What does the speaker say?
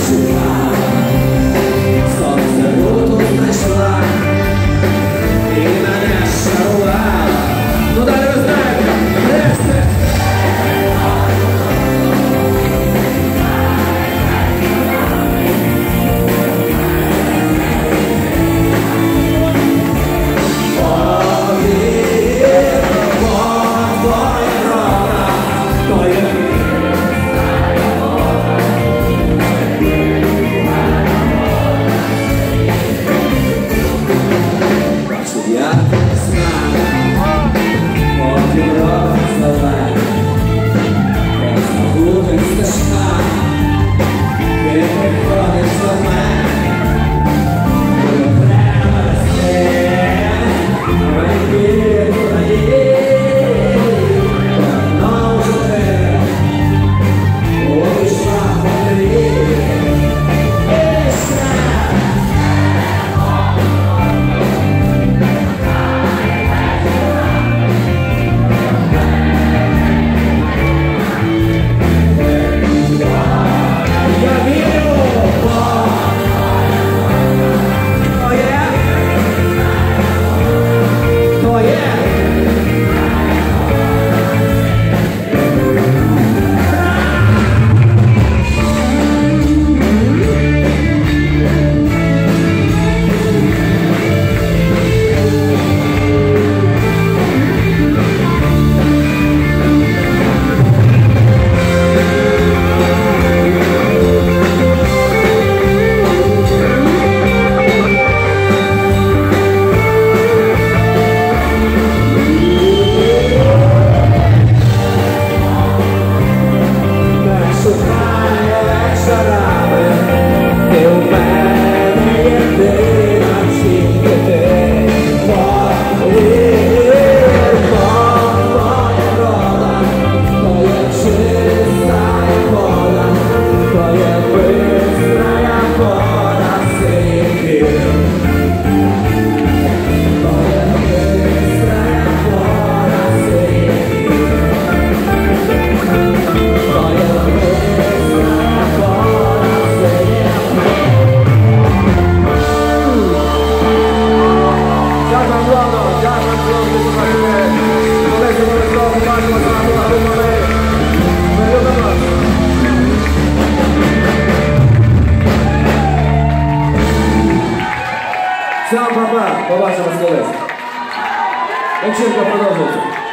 是啊 Всем папа, папа, сейчас голос. Так что продолжите.